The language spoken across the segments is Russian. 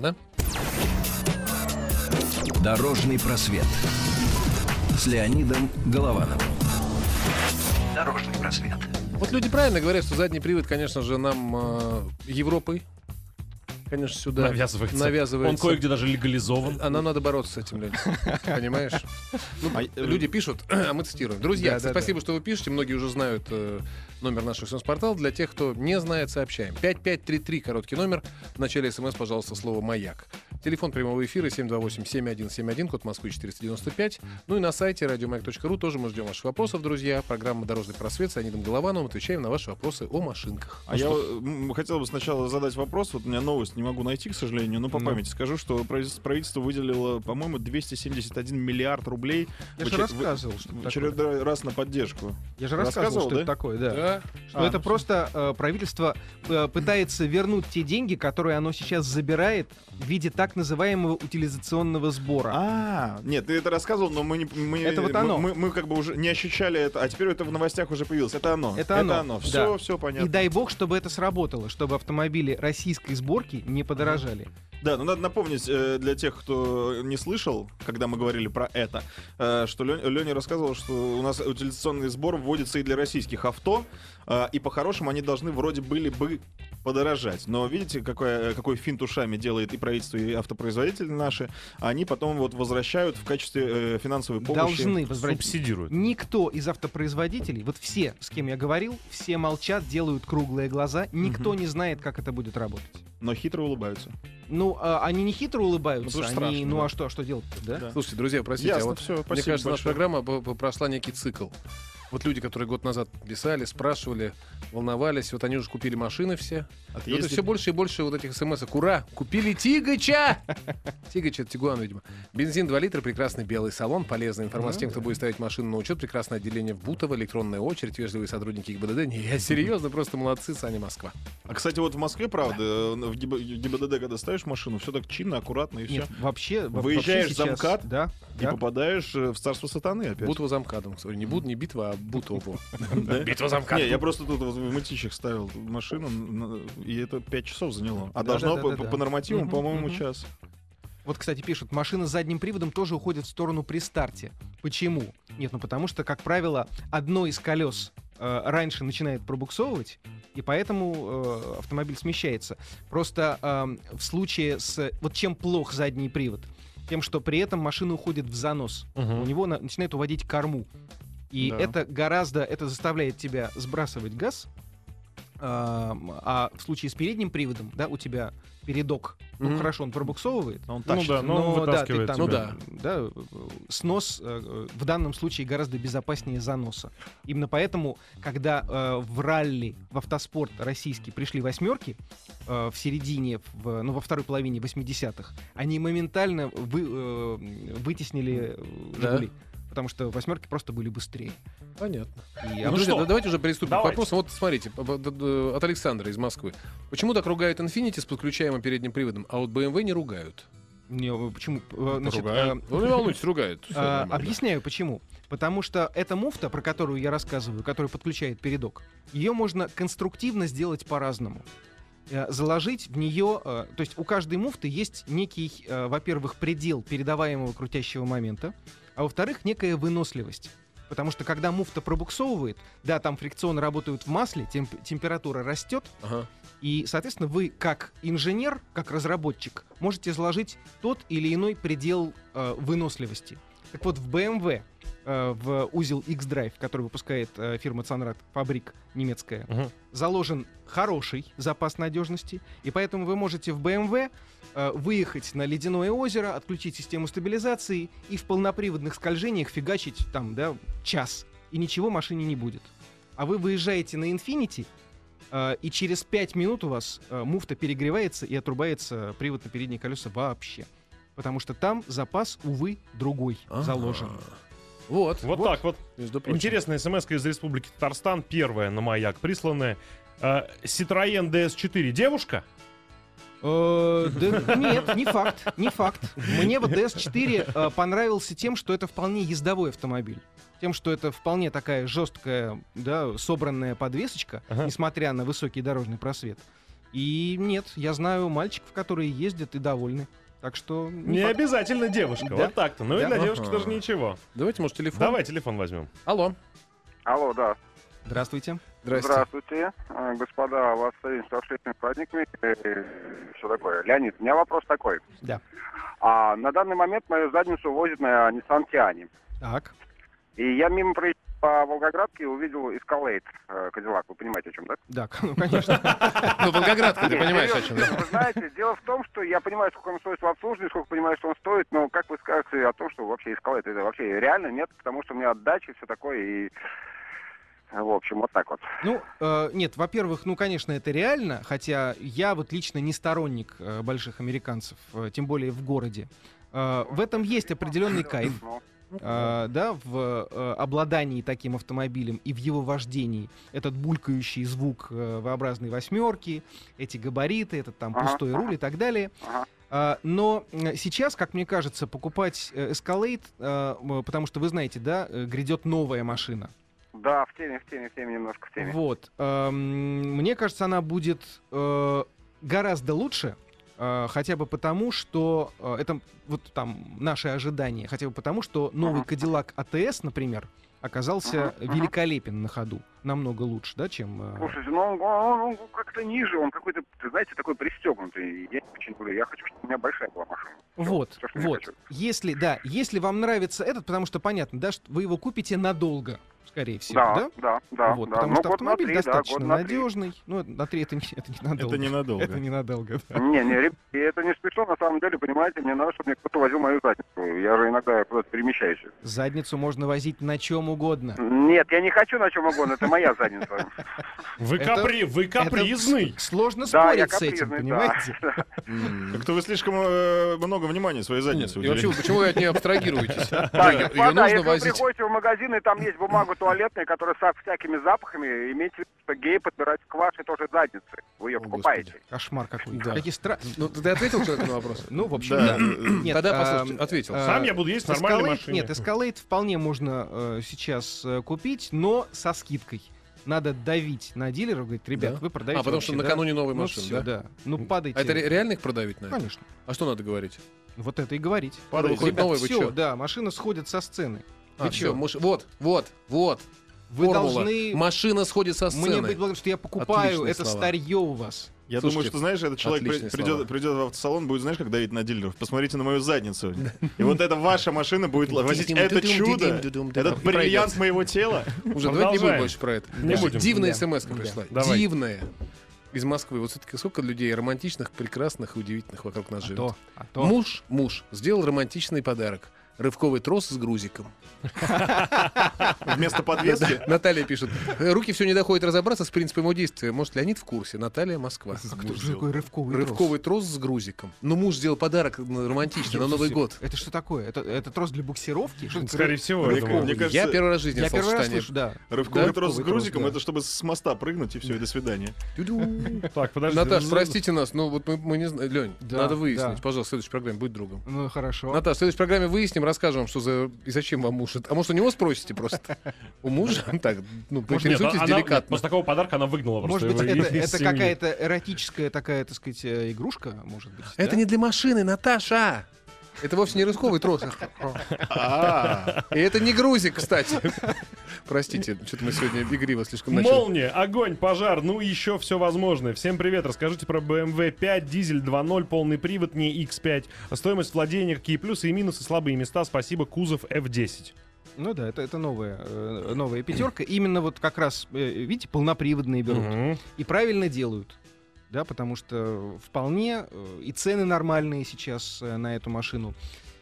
Ладно. Дорожный просвет с Леонидом Головановым. Дорожный просвет. Вот люди правильно говорят, что задний привод, конечно же, нам э, Европой, конечно, сюда Навязывается. навязывается. Он кое-где даже легализован. А нам надо бороться с этим, людям. Понимаешь? Ну, А, э, люди пишут, а мы цитируем. Друзья, Да, да, спасибо, что вы пишете. Многие уже знают э, номер нашего смс-портала. Для тех, кто не знает, сообщаем. 5533, короткий номер. В начале смс, пожалуйста, слово «Маяк». Телефон прямого эфира 728-7171, код Москвы 495. Ну и на сайте радиомаяк.ру тоже мы ждем ваших вопросов, друзья. Программа «Дорожный просвет» с Анидом Головановым. Отвечаем на ваши вопросы о машинках. А я м, хотел бы сначала задать вопрос. Вот у меня новость не могу найти, к сожалению, но по Ну. памяти скажу, что правительство выделило, по-моему, 271 миллиард рублей Я в же очер- рассказывал, что в очередной раз на поддержку. Я же Рассказывал, рассказывал, что да? это такое, да. Да? Что А, это ну, просто э, правительство э, пытается вернуть те деньги, которые оно сейчас забирает в виде так называемого утилизационного сбора. А, нет, ты это рассказывал, но мы не мы, Это вот мы- оно. Мы, мы как бы уже не ощущали это, а теперь это в новостях уже появилось. Это оно. Это оно, да. Все, все понятно. И дай бог, чтобы это сработало, чтобы автомобили российской сборки не подорожали. Да, ну надо напомнить э, для тех, кто не слышал, когда мы говорили про это, э, что Леня рассказывал, что у нас утилизационный сбор вводится и для российских авто, э, и по-хорошему они должны вроде были бы подорожать. Но видите, какой, какой финт ушами делает и правительство, и автопроизводители наши, они потом вот возвращают в качестве э, финансовой помощи. Должны возвратить. Субсидируют. Никто из автопроизводителей, вот все, с кем я говорил, все молчат, делают круглые глаза, никто не знает, как это будет работать. Но хитро улыбаются. Ну, а, они не хитро улыбаются, Ну, потому что они, страшно, ну да. а что, что делать да? Да. Слушайте, друзья, простите, а Ясно, вот всё, мне кажется, наша большое. программа п- п- прошла некий цикл. Вот люди, которые год назад писали, спрашивали, волновались, вот они уже купили машины все. И вот Отъездили. все больше и больше вот этих смс Ура! Купили Тигача! Тигач это Тигуан, видимо. Бензин 2 литра, прекрасный белый салон, полезная информация тем, кто будет ставить машину на учет, прекрасное отделение в Бутово, электронная очередь, вежливые сотрудники ГИБДД. Не, я серьезно, просто молодцы, Саня Москва. А, кстати, вот в Москве, правда, э, в ГИБ- ГИБДД, когда ставишь машину, все так чинно, аккуратно и все. Вообще... во- Выезжаешь за МКАД, Да, И да. попадаешь э, в царство сатаны опять. Бутово замкадом. Не, буд, не битва, а Бутово. Битва замкадом. Не, я просто тут вот в мытищах ставил машину, и это 5 часов заняло. А должно по, нормативам, по-моему, час. Вот, кстати, пишут, машина с задним приводом тоже уходит в сторону при старте. Почему? Нет, ну потому что, как правило, одно из колес э, раньше начинает пробуксовывать, и поэтому э, автомобиль смещается. Просто эм, в случае с... Вот чем плох задний привод? Тем, что при этом машина уходит в занос. Мгм. У него на- начинает уводить корму. И Да. это гораздо... Это заставляет тебя сбрасывать газ, Ам, а в случае с передним приводом, да, у тебя передок, ну Мгм. хорошо, он пробуксовывает, Он Ну тащит. да, но он да, ты там, Ну да. да, снос э, в данном случае гораздо безопаснее заноса. Именно поэтому, когда э, в ралли, в автоспорт российский пришли восьмерки э, в середине, в, ну, во второй половине 80-х, они моментально вы, э, вытеснили э, Да. Потому что восьмерки просто были быстрее. Понятно. И Ну, Ну друзья, что? да- давайте уже приступим к Давайте. вопросам. Вот смотрите, от Александра из Москвы. Почему так ругают Infiniti с подключаемым передним приводом, а вот BMW не ругают? Не, э, почему? Э, Значит, Ругают. э, Ну, не волнуйтесь, ругают. А, объясняю почему. Потому что эта муфта, про которую я рассказываю, которая подключает передок, ее можно конструктивно сделать по-разному. Заложить в нее, то есть у каждой муфты есть некий, во-первых, предел передаваемого крутящего момента, а во-вторых, некая выносливость. Потому что когда муфта пробуксовывает, да, там фрикционы работают в масле, темп- температура растет, Ага. и, соответственно, вы как инженер, как разработчик, можете заложить тот или иной предел э, выносливости. Так вот, в BMW, э, в узел X-Drive, который выпускает э, фирма Цанрад, фабрик немецкая, Мгм. заложен хороший запас надежности, и поэтому вы можете в BMW э, выехать на ледяное озеро, отключить систему стабилизации и в полноприводных скольжениях фигачить там, да, час, и ничего машине не будет. А вы выезжаете на Infinity, э, и через 5 минут у вас э, муфта перегревается и отрубается привод на передние колеса вообще. Потому что там запас, увы, другой Ага. заложен. Вот. Вот, так вот. Между прочим. Интересная смс из Республики Татарстан, первая на маяк присланная. Э, Citroёn DS4 девушка? Э, нет, не факт, не факт. Мне вот DS4 э, понравился тем, что это вполне ездовой автомобиль. Тем, что это вполне такая жесткая, да, собранная подвесочка, несмотря на высокий дорожный просвет. И нет, я знаю мальчиков, которые ездят и довольны. Так что... Не факт. обязательно девушка. Да. Вот так-то. Ну и Да. для девушки Ага. тоже ничего. Давайте, может, телефон? Давай телефон возьмем. Алло. Алло, да. Здравствуйте. Здрасте. Здравствуйте, э, господа, вас с прошедшими праздниками. Все такое. Леонид, у меня вопрос такой. Да. А, на данный момент мою задницу возит на Nissan Tiani. Так. И я мимо проезжал по Волгоградке увидел Escalade э, Cadillac. Вы понимаете, о чем, да? Да, ну, конечно. Ну, Волгоградка, ты понимаешь, о чем, да? Вы знаете, дело в том, что я понимаю, сколько он стоит в обслуживании, сколько понимаю, что он стоит, но как вы скажете о том, что вообще Escalade это вообще реально нет, потому что у меня отдача и все такое, и в общем, вот так вот. Ну, э, нет, во-первых, ну, конечно, это реально, хотя я вот лично не сторонник э, больших американцев, э, тем более в городе. Э, в этом есть определенный кайф, Ну, э, да, в э, обладании таким автомобилем и в его вождении. Этот булькающий звук э, V-образной восьмерки, эти габариты, этот там Ага, пустой руль и так далее. Ага. А, Но сейчас, как мне кажется, покупать э, Escalade, э, потому что вы знаете, да, грядет новая машина. Да, в теме, в теме, в теме, немножко в теме. Вот. Мне кажется, она будет гораздо лучше. Э, Хотя бы потому, что э, это вот там наши ожидания. Хотя бы потому, что новый. Cadillac ATS, например, оказался великолепен на ходу. Намного лучше, да, чем... э, Слушайте, ну он, он- он как-то ниже, он какой-то, знаете, такой пристегнутый. Я очень люблю. Я хочу, чтобы у меня большая была машина. Вот, я вот. Если, да, если вам нравится этот, потому что понятно, да, что вы его купите надолго, скорее всего, да? Да, да, да. вот, да. потому Ну, что год на автомобиль три, да, достаточно год на надежный. Ну, на три это, не, это ненадолго. Это ненадолго. Это ненадолго, да. Не, не, ребят, и это не смешно, на самом деле, понимаете, мне надо, чтобы мне кто-то возил мою задницу. Я же иногда куда-то перемещаюсь. Задницу можно возить на чем угодно. Нет, я не хочу на чем угодно, это моя задница. Вы, Это- капри... вы капризный. Сложно Да, я спорить с этим, капризный, понимаете? да. Как-то вы слишком э, много внимания своей заднице И вообще, уделяете. почему вы от нее абстрагируетесь? Да, Ее господа, нужно если вы возить. приходите в магазин, и там есть бумага туалетная, которая со всякими запахами, имейте в виду, что геи подбирают к вашей тоже заднице. Вы ее О, покупаете. Кошмар какой. Да. Какие стра... Ну, ты ответил человеку на вопрос? Ну, в общем, Да. да. Нет, Тогда а, послушайте, ответил. а, Сам я буду есть нормальной машине. Нет, Escalade вполне можно э, сейчас э, купить, но со скидкой. Надо давить на дилеров, говорит, ребят, Да? вы продаете А, потому что вообще, да? накануне новой Ну машины, всё, да? да? Ну, падайте. А это ре- реально их продавить надо? Конечно. А что надо говорить? Вот это и говорить. Падайте. Выходит новый, вы чё? да, машина сходит со сцены. А, Вы чё? муж- Вот, вот, вот. Вы Формула. должны Машина сходит со мне сцены. быть благодарны, что я покупаю Отличные это слова. старье у вас. Я Слушайте, думаю, что, знаешь, этот человек при- отличные слова. придет, придет в автосалон, будет, знаешь, как давить на дилеров. Посмотрите на мою задницу. И вот эта ваша машина будет возить это чудо, этот бриллиант моего тела. Уже давайте не будем больше про это. Не будем. Дивная смс пришла. Дивная. Из Москвы. Вот все-таки сколько людей романтичных, прекрасных и удивительных вокруг нас А живет. то, а то. Муж, муж сделал романтичный подарок. Рывковый трос с грузиком. Вместо подвески. Наталья пишет. «Э, Руки все не доходят разобраться с принципом его действия. Может, Леонид в курсе? Наталья, Москва. Кто же такой рывковый трос? Рывковый трос с грузиком. Ну, муж сделал подарок романтичный на Новый год. Это что такое? Это, трос для буксировки? Скорее всего, я первый раз в жизни Я слышал первый раз сочетание. слышу, да. рывковый трос с грузиком, это чтобы с моста прыгнуть, и все, и до свидания. Так, подожди. Наташ, ну, простите нас, но вот мы, не знаем. Лень, надо выяснить. Пожалуйста, в следующей программе будь другом. Ну, хорошо. Наташ, в следующей программе выясним, расскажем, что за и зачем вам муж. А может, у него спросите просто? У мужа? Так, ну, поинтересуйтесь деликатно. После такого подарка она выгнала просто Может быть, это, какая-то эротическая такая, так сказать, э, игрушка, может быть. Это не для машины, Наташа! Это вовсе не рысковый трос. А, И это не грузик, кстати. Простите, что-то мы сегодня игриво слишком начали. Молния, огонь, пожар, ну еще все возможное. Всем привет, расскажите про BMW 5, дизель 2.0, полный привод, не X5. Стоимость владения, какие плюсы и минусы, слабые места, спасибо, кузов F10. Ну да, это, это новая, э, новая пятерка. Именно вот как раз, э, видите, полноприводные берут. Мгм. И правильно делают. Да, потому что вполне э, и цены нормальные сейчас э, на эту машину.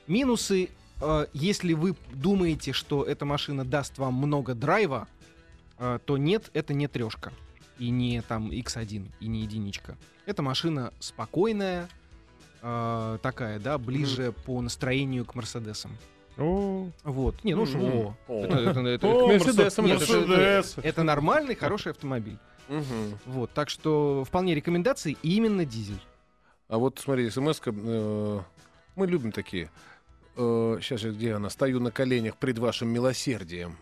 Минусы, э, если вы думаете, что эта машина даст вам много драйва, то нет, это не трешка. И не там X1, и не единичка. Эта машина спокойная, э, такая, да, ближе по настроению к Мерседесам. О, Вот. Не, ну что, это- Мерседес. это нормальный, хороший автомобиль. Мгм. Вот, так что вполне рекомендации именно дизель. А вот смотри, смс мы любим такие. сейчас же где она? Стою на коленях пред вашим милосердием.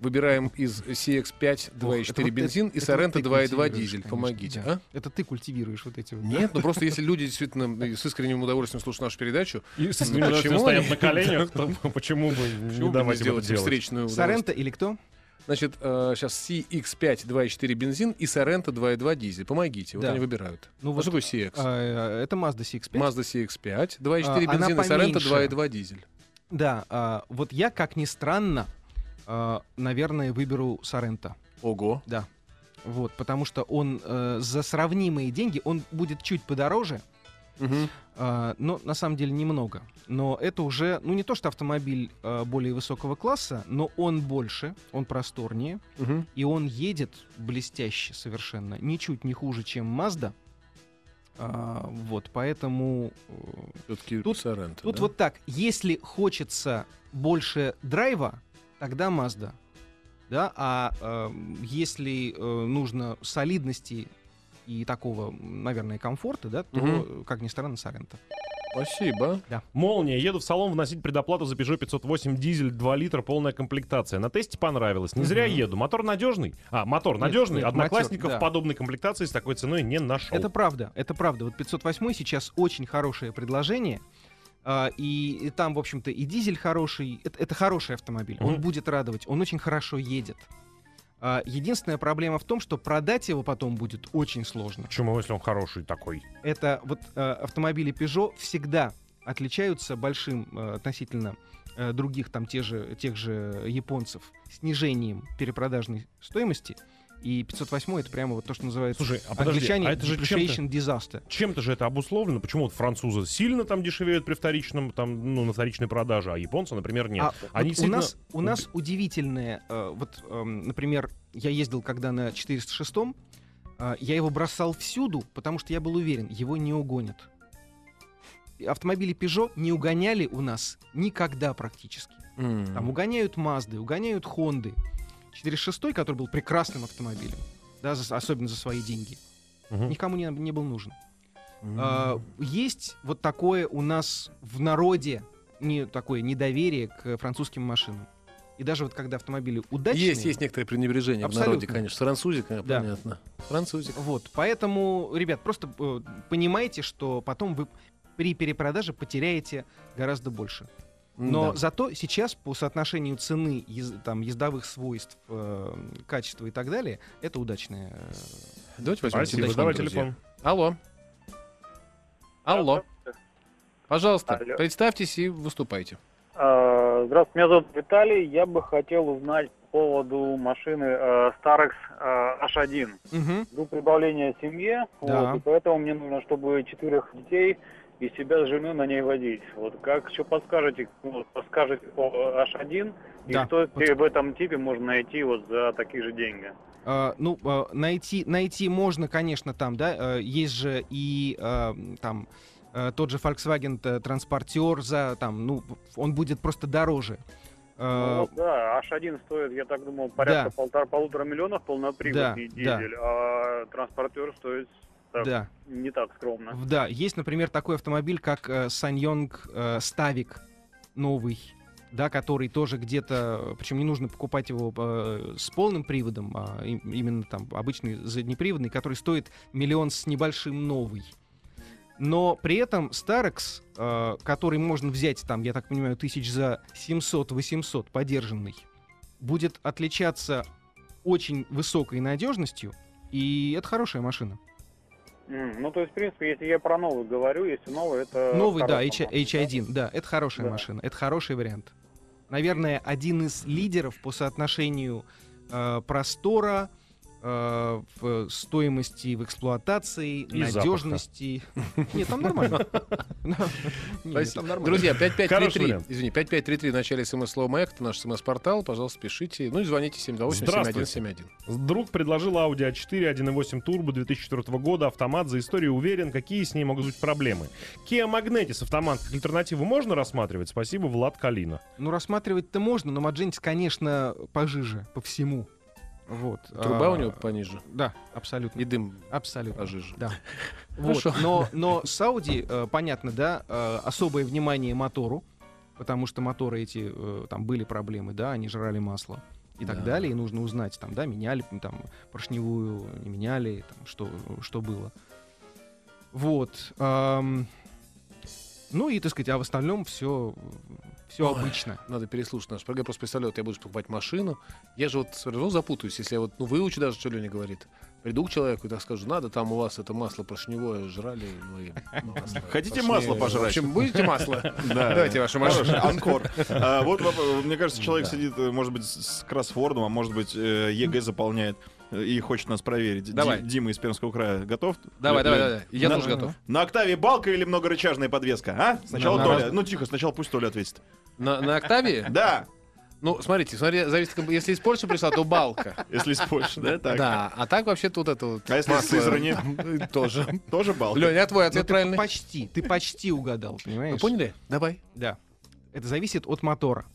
Выбираем из CX-5 Ох, 2.4 это вот бензин это- и Sorento ты 2.2 культивируешь, дизель. конечно, Помогите. да. а? Это ты культивируешь вот эти вот. Нет, ну просто если люди действительно э, с искренним удовольствием слушают нашу передачу, И с Ну, искренним удовольствием почему стоят на коленях, то почему бы не давать сделать делать? встречную? Соренто или кто? Значит, сейчас CX-5 2.4 бензин и Sorento 2.2 дизель. Помогите, вот Да. они выбирают. Ну Ну, вот, что такое CX? а, это Mazda CX-5. Mazda CX-5, 2.4 А, бензин и Sorento поменьше. 2.2 дизель. Да, а, вот я, как ни странно, а, наверное, выберу Соренто. Ого. Да. Вот, потому что он э, за сравнимые деньги, он будет чуть подороже, Мгм. А, но на самом деле немного. Но это уже, ну не то что автомобиль а, более высокого класса, но он больше, он просторнее, Мгм. и он едет блестяще совершенно, ничуть не хуже, чем Mazda. А, вот, поэтому э, Все-таки Тут- Sorento, Тут да? вот так. Если хочется больше драйва, тогда Mazda. Да, а эм, если э, нужно солидности и такого, наверное, комфорта, да, то, э, как ни странно, Соренто. Спасибо. Молния. Еду в салон вносить предоплату за Peugeot 508 дизель 2 литра, полная комплектация. На тесте понравилось. Не зря еду. Мотор надежный. А, мотор Нет, надежный. нет, Одноклассников мотор, да. подобной комплектации с такой ценой не нашел. Это правда, это правда. Вот 508 сейчас очень хорошее предложение. а, и, и там, в общем-то, и дизель хороший. Это, это хороший автомобиль. Он Мгм. будет радовать. Он очень хорошо едет. А, единственная проблема в том, что продать его потом будет очень сложно. Почему, если он хороший такой? это вот э, автомобили Peugeot всегда отличаются большим э, относительно других там тех же, тех же японцев снижением перепродажной стоимости. И 508 это прямо вот то, что называется Слушай, а подожди, англичане а это же чем-то, disaster. чем-то же это обусловлено? Почему вот французы сильно там дешевеют при вторичном, там, ну, на вторичной продаже, а японцы, например, нет? А Они вот у, действительно- нас, у нас удивительное, э, вот, эм, например, я ездил когда на 406 э, я его бросал всюду, потому что я был уверен, его не угонят. Автомобили Peugeot не угоняли у нас никогда практически. М. Там угоняют Мазды, угоняют Хонды. 406, который был прекрасным автомобилем, да, за- особенно за свои деньги, Мгм. никому не, не был нужен. М. А, есть вот такое у нас в народе не такое недоверие к французским машинам. И даже вот когда автомобили удачные, Есть, есть некоторое пренебрежение в Абсолютно. народе, конечно. Французик, Да. понятно. Французик. вот, поэтому, ребят, просто э, понимайте, что потом вы при перепродаже потеряете гораздо больше. Но Да. зато сейчас по соотношению цены, ез- там, ездовых свойств, э, качества и так далее, это удачная. э, Давайте возьмем Спасибо, телефон, давай друзья. телефон. Алло. Алло. Пожалуйста, Алло. представьтесь и выступайте. А, Здравствуйте, меня зовут Виталий. Я бы хотел узнать по поводу машины э, Starex э, H1. Мгм. Жду прибавления семье, Да. вот, и поэтому мне нужно, чтобы четырех детей и себя с женой на ней водить. Вот как что подскажете, вот, подскажете по H1 и Да, что вот. в этом типе можно найти вот за такие же деньги? А, ну, а, найти, найти можно, конечно, там, да, э, есть же и э, там э, тот же Volkswagen транспортер за там, ну, он будет просто дороже. Ну, вот, да, H1 стоит, я так думал, порядка Да. полтора, полутора миллионов полноприводный Да, дизель, а транспортер стоит так, да, не так скромно. да, есть, например, такой автомобиль, как э, Sanyong э, Stavik новый, да, который тоже где-то, причем не нужно покупать его э, с полным приводом, а им- именно там обычный заднеприводный, который стоит миллион с небольшим новый. Но при этом Starex, э, который можно взять там, я так понимаю, тысяч за 700-800 подержанный, будет отличаться очень высокой надежностью, и это хорошая машина. Ну, то есть, в принципе, если я про новый говорю, если новый, это... Новый, да, H, машина, H1, да, это хорошая Да. машина, это хороший вариант. Наверное, один из лидеров по соотношению э, простора, э, в стоимости в эксплуатации, И надежности. Нет, там нормально. Нет, там нормально. Друзья, Хороший 5533, вариант. извини, 5533 в начале смс-слова «Маяк», это наш смс-портал, пожалуйста, пишите, ну и звоните 728-7171. Друг предложил Audi A4 1.8 турбо 2004 года, автомат, за историю уверен, какие с ней могут быть проблемы. Kia Magnetis автомат как альтернативу можно рассматривать? Спасибо, Влад Калина. Ну, рассматривать-то можно, но Маджентис, конечно, пожиже по всему. Вот. Труба А, у него пониже, Да, абсолютно. и дым Абсолютно. пожиже. Да. Вот. Но, но с Audi, э, понятно, да, э, особое внимание мотору, потому что моторы эти, э, там были проблемы, да, они жрали масло. и так Да. далее, и нужно узнать, там, да, меняли там поршневую, не меняли, там, что, что было. Вот. ну и, так сказать, а в остальном все, все Ой. обычно. Надо переслушать наш программ. Я просто представляю, вот я буду покупать машину. Я же вот все равно запутаюсь, если я вот ну, выучу даже, что Леня говорит. Приду к человеку и так скажу, надо, там у вас это масло поршневое жрали. вы масло Хотите поршневое». масло пожрать? В общем, будете масло? Да. Давайте вашу машину. Анкор. А, Вот, мне кажется, человек сидит, э, может быть, с кроссвордом, а может быть, ЕГЭ заполняет э, и хочет нас проверить. Ди- Давай. Дима из Пермского края готов? Давай, Лё- давай, давай. Я На- тоже готов. На октаве балка или многорычажная подвеска, а? Сначала На- Толя. на- Ну, тихо, сначала пусть Толя ответит. На, на октаве? Да, Ну, смотрите, смотри, зависит, как бы, если из Польши пришла, то балка. если из Польши, да? Так. Да, а так вообще-то вот это вот А если из Сызрани? Тоже. Тоже балка. Леня, а твой Ну, ответ ты правильный? почти, ты почти угадал, понимаешь? Вы поняли? Давай. Да. Это зависит от мотора.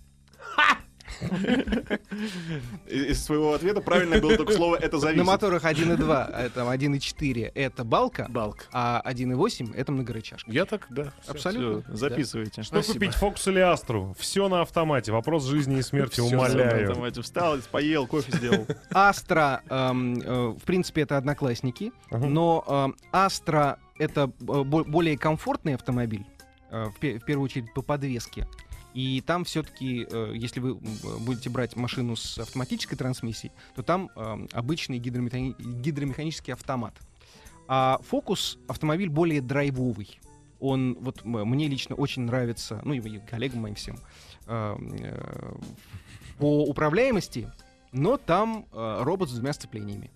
Из своего ответа правильно было только слово «это На зависит». моторах 1.2, а там 1.4 это балка, Балка. а 1.8 это многорычажка. Я так, да. всё. Абсолютно. Всё, записывайте. Что Спасибо. купить, Фокус или Астру? Все на автомате. Вопрос жизни и смерти, Всё умоляю. Давайте, встал, поел, кофе сделал. Астра, эм, э, в принципе, это одноклассники, Мгм. но эм, Астра это э, бо- более комфортный автомобиль, э, в, пе- в первую очередь по подвеске. И там все-таки, если вы м, будете брать машину с автоматической трансмиссией, то там эм, обычный гидромехани- гидромеханический автомат. А Фокус автомобиль более драйвовый. Он вот мне лично очень нравится, ну и коллегам моим всем, эм, э, по управляемости, но там э, робот с двумя сцеплениями,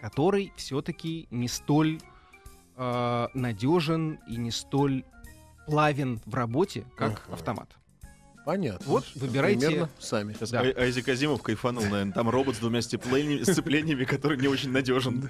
который все-таки не столь э, надежен и не столь плавен в работе, как автомат. Понятно. Вот, выбирайте- Примерно сами. Да. Ай- Айзек Азимов кайфанул, наверное. Там робот с двумя сцеплениями, сцеплениями, который не очень надежен.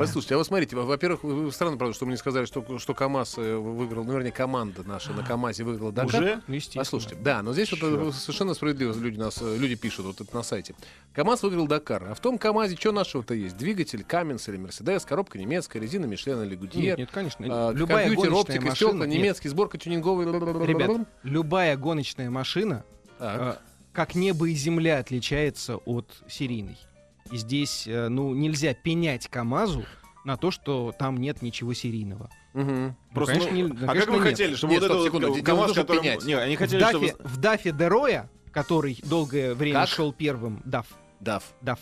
Послушайте, а вот смотрите, во- во-первых, вы- вы странно, правда, что мне сказали, что, что КАМАЗ э, выиграл, ну, вернее, команда наша на КАМАЗе выиграла Дакар. Уже? Ну, естественно. Послушайте, да, но здесь вот э, совершенно справедливо люди нас э, люди пишут вот это на сайте. КАМАЗ выиграл Дакар, а в том КАМАЗе что нашего-то есть? Двигатель Каменс или Мерседес, коробка немецкая, резина Мишлен или Гудьер, Нет, нет, конечно. а, любая компьютер, гоночная оптика, машина... стекла, нет, немецкий, сборка тюнинговый. Ребят, любая гоночная машина, Так. э, как небо и земля, отличается от серийной. И здесь, э, ну, нельзя пенять КАМАЗу на то, что там нет ничего серийного. Мгм. Просто, конечно, ну, не- а конечно, как вы нет. хотели, чтобы Нет, вот стоп, секунду, КамАЗ, в которым... пенять. Не, они В хотели, чтобы... Дафе, в Дафе Дероя, который долгое время Как? шел первым, Даф, Дав. Даф,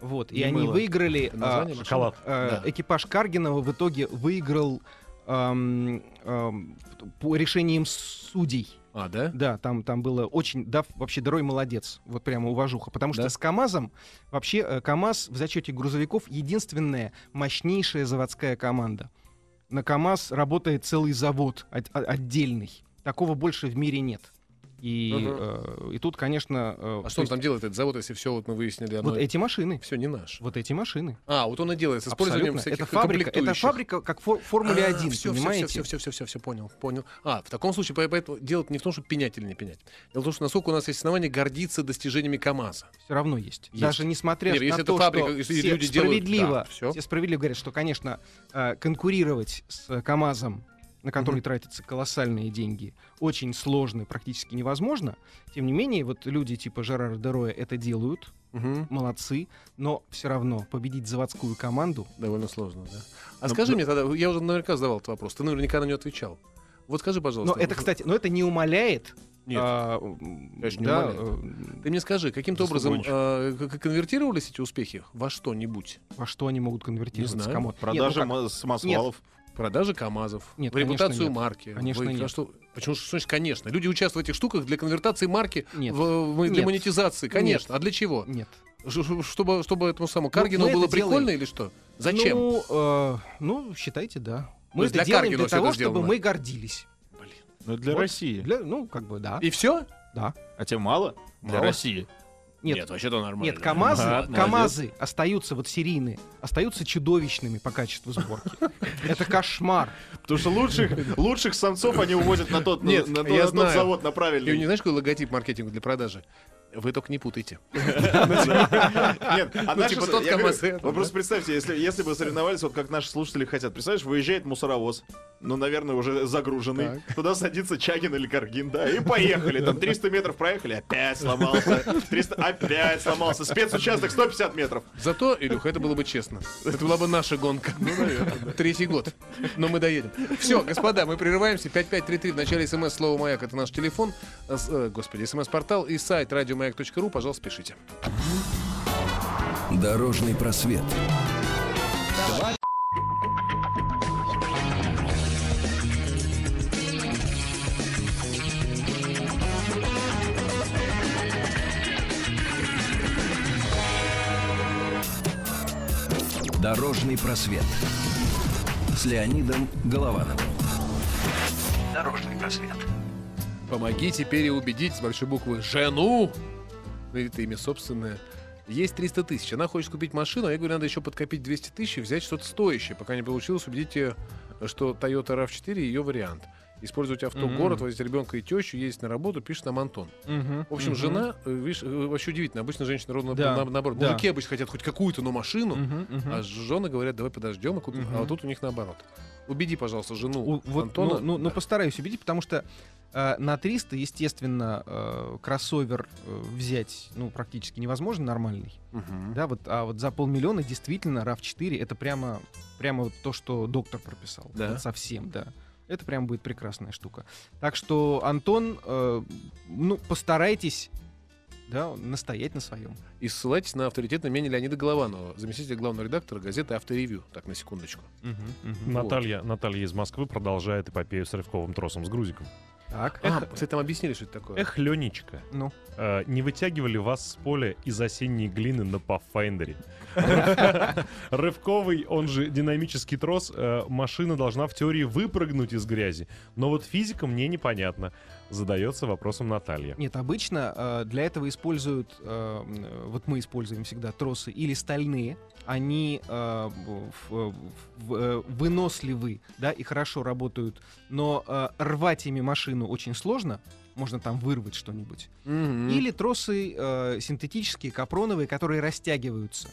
вот, и Не они мыло. выиграли, а? Шоколад. э, Да. экипаж Каргинова в итоге выиграл ам, ам, по решениям судей. А, да? Да, там, там было очень... Да, вообще, Дорой молодец. Вот прямо уважуха. Потому что Да? с КАМАЗом... Вообще, э, КАМАЗ в зачете грузовиков единственная мощнейшая заводская команда. На КАМАЗ работает целый завод от- отдельный. Такого больше в мире нет. И, Мгм. э, и тут, конечно... э, А то что он есть там делает, этот завод, если все вот мы выяснили? Вот эти машины. Все не наш. Вот эти машины. А, вот он и делает с использованием Абсолютно. всяких Это фабрика, это фабрика как фор- Формуле 1, все, понимаете? Все, все, все, все, все, понял, понял. А, в таком случае, по- поэтому дело не в том, чтобы пенять или не пенять. Дело в том, что насколько у нас есть основания гордиться достижениями КАМАЗа. все равно есть. Есть. Даже несмотря Нет, на если это то, фабрика, что если все люди делают- справедливо, да, всё. все справедливо говорят, что, конечно, э, конкурировать с э, КАМАЗом, на который Мгм. тратятся колоссальные деньги, очень сложно, практически невозможно. Тем не менее, вот люди типа Жерара Дероя это делают, Мгм. молодцы, но все равно победить заводскую команду Довольно сложно, да. А Ну, скажи ну- мне тогда, я уже наверняка задавал этот вопрос, ты наверняка на него отвечал. Вот скажи, пожалуйста. Но это, кстати, но это не умаляет. Нет. а, Конечно, не да, умаляет. Ты мне скажи, каким-то образом э, к- конвертировались эти успехи во что-нибудь? э, во что они могут конвертироваться? Не знаю. кому? Нет, ну как? самосвалов. Продажи КАМАЗов, Нет, в репутацию нет. марки. Конечно, Вы- нет. что- почему что значит конечно? Люди участвуют в этих штуках для конвертации марки, Нет. в- в- для Нет. монетизации, конечно. А для чего? Нет. Чтобы, чтобы этому самому Каргину мы было прикольно делаем. или что? Зачем? Ну, э, ну, считайте, да. Мы есть это для делаем Каргина для того, чтобы мы гордились. Ну, для Вот. России. Для, ну, как бы, да. И все? да. А тебе мало? Для Мало? России. Нет, вообще-то нормально. нет, КАМАЗы, Ладно, КАМАЗы остаются вот серийные, остаются чудовищными по качеству сборки. Это кошмар. Потому что лучших, лучших самцов они увозят на тот, на- Нет, на, на я тот знаю. завод, на И не правильный. знаешь, какой логотип маркетинга для продажи? Вы только не путайте. Нет, а Ну, типа тот КамАЗ, Вы просто представьте, если, бы соревновались, вот как наши слушатели хотят. Представляешь, выезжает мусоровоз, ну, наверное, уже загруженный. Туда садится Чагин или Каргин, да, и поехали. Там 300 метров проехали, опять сломался. 300, опять сломался. Спецучасток 150 метров. Зато, Илюха, это было бы честно. Это была бы наша гонка. Третий год. Но мы доедем. Все, господа, мы прерываемся. 5533 в начале смс слово «Маяк» — это наш телефон. Э, э, Господи, смс-портал и сайт радиомаяк.ру. Пожалуйста, пишите. Дорожный просвет. Дорожный просвет. С Леонидом Головановым. Дорожный просвет. Помогите переубедить с большой буквы жену. Это имя собственное. Есть 300 тысяч. Она хочет купить машину, а я говорю, надо еще подкопить 200 тысяч и взять что-то стоящее. Пока не получилось, убедить ее, что Toyota RAV4 ее вариант. Использовать авто Мгм. город, возить ребенка и тещу, ездить на работу, пишет нам Антон. Мгм, В общем, мгм. жена, э, видишь, э, вообще удивительно. Обычно женщины ровно Да, на- наоборот. да. Мужики обычно хотят хоть какую-то, но машину, мгм. а жены говорят, давай подождем и купим. Мгм. А вот тут у них наоборот. Убеди, пожалуйста, жену У- вот, Антона. ну, ну, ну, постараюсь убедить, потому что э, на 300, естественно, э, кроссовер э, взять ну, практически невозможно нормальный. Мгм. Да, вот, а вот за полмиллиона действительно RAV4 это прямо, прямо вот то, что доктор прописал. Да? Вот совсем, да. Это прям будет прекрасная штука. Так что, Антон, э, ну, постарайтесь да, настоять на своем. И ссылайтесь на авторитетное мнение Леонида Голованова, заместителя главного редактора газеты «Авторевью». Так, на секундочку. Наталья, Наталья из Москвы продолжает эпопею с рывковым тросом с грузиком. Так, А, кстати, там объяснили, что это такое. Эх, Ленечка, ну. э, не вытягивали вас с поля из осенней глины на Pathfinder? Рывковый, он же динамический трос, э, машина должна в теории выпрыгнуть из грязи. Но вот физика мне непонятна. Задается вопросом Наталья. Нет, обычно э, для этого используют, э, вот мы используем всегда тросы или стальные, они э, в- в- э, выносливы, да, и хорошо работают, но э, рвать ими машину очень сложно, можно там вырвать что-нибудь. Мгм. Или тросы э, синтетические, капроновые, которые растягиваются.